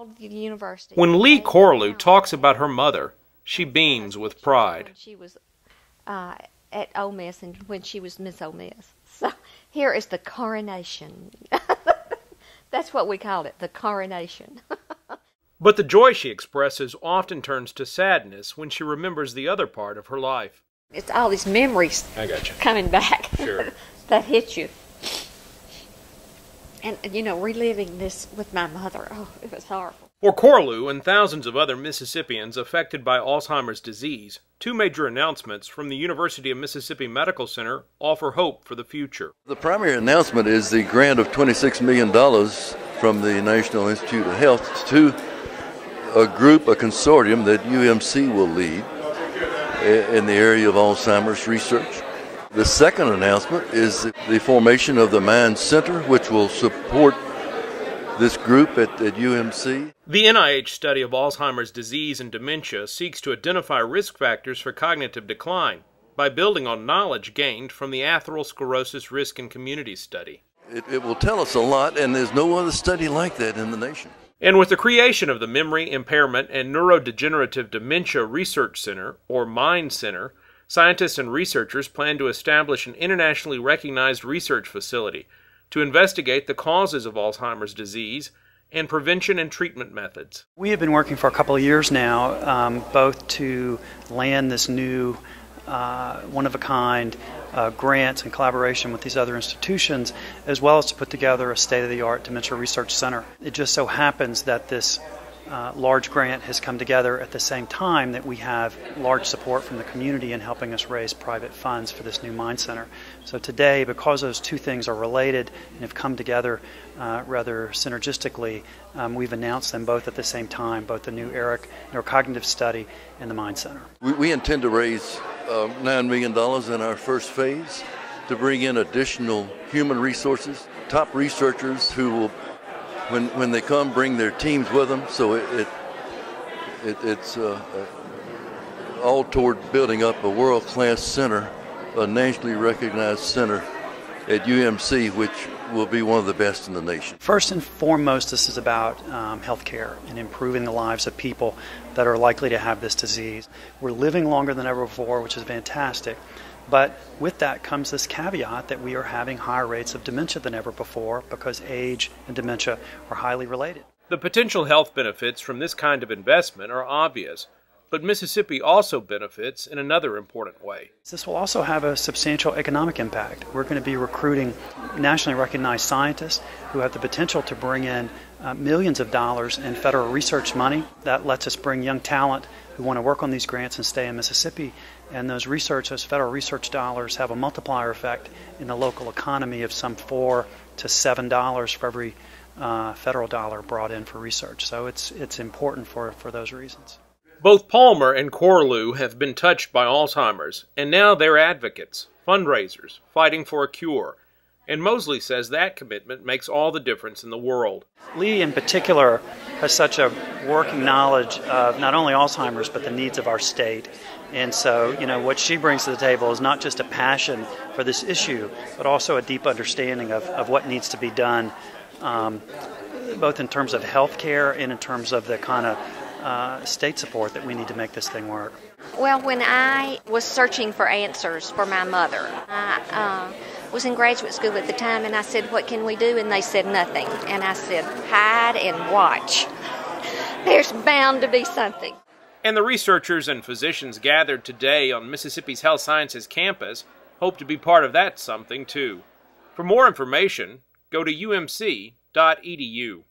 called the university. When Lee Ann, Corlew uh, talks about her mother, she beams with pride. She was uh, at Ole Miss and when she was Miss Ole Miss. So here is the coronation. That's what we called it, the coronation. But the joy she expresses often turns to sadness when she remembers the other part of her life. it's all these memories I got you. coming back Sure. that hit you. And, you know, reliving this with my mother, oh, it was horrible. For Corlew and thousands of other Mississippians affected by Alzheimer's disease, two major announcements from the University of Mississippi Medical Center offer hope for the future. The primary announcement is the grant of $26 million from the National Institute of Health to a group, a consortium that UMMC will lead in the area of Alzheimer's research. The second announcement is the formation of the Mind Center, which will support this group at, at UMMC. The NIH study of Alzheimer's disease and dementia seeks to identify risk factors for cognitive decline by building on knowledge gained from the atherosclerosis risk and community study. It, it will tell us a lot, and there's no other study like that in the nation. And with the creation of the Memory, Impairment, and Neurodegenerative Dementia Research Center, or MIND Center, scientists and researchers plan to establish an internationally recognized research facility to investigate the causes of Alzheimer's disease and prevention and treatment methods. We have been working for a couple of years now, um, both to land this new, uh, one of a kind uh, grants in collaboration with these other institutions, as well as to put together a state of the art dementia research center. It just so happens that this uh, large grant has come together at the same time that we have large support from the community in helping us raise private funds for this new Mind Center. So today, because those two things are related and have come together uh, rather synergistically, um, we've announced them both at the same time, both the new ARIC neurocognitive study and the Mind Center. We, we intend to raise uh, $9 million in our first phase to bring in additional human resources, top researchers who will, when, when they come, bring their teams with them. So it, it, it it's uh, all toward building up a world class center, a nationally recognized center at UMMC, which will be one of the best in the nation. First and foremost, this is about um, healthcare and improving the lives of people that are likely to have this disease. We're living longer than ever before, which is fantastic. But with that comes this caveat that we are having higher rates of dementia than ever before because age and dementia are highly related. The potential health benefits from this kind of investment are obvious, but Mississippi also benefits in another important way. This will also have a substantial economic impact. We're going to be recruiting nationally recognized scientists who have the potential to bring in uh, millions of dollars in federal research money. That lets us bring young talent who want to work on these grants and stay in Mississippi. And those research, those federal research dollars have a multiplier effect in the local economy of some four to seven dollars for every uh, federal dollar brought in for research. So it's it's important for, for those reasons. Both Palmer and Corlew have been touched by Alzheimer's, and now they're advocates, fundraisers, fighting for a cure. And Mosley says that commitment makes all the difference in the world. Lee, in particular, has such a working knowledge of not only Alzheimer's but the needs of our state. And so, you know, what she brings to the table is not just a passion for this issue, but also a deep understanding of, of what needs to be done, um, both in terms of health care and in terms of the kind of uh, state support that we need to make this thing work. Well, when I was searching for answers for my mother, I uh, was in graduate school at the time, and I said, What can we do? And they said, Nothing. And I said, Hide and watch. There's bound to be something. And the researchers and physicians gathered today on Mississippi's Health Sciences campus hope to be part of that something too. For more information, go to umc.edu.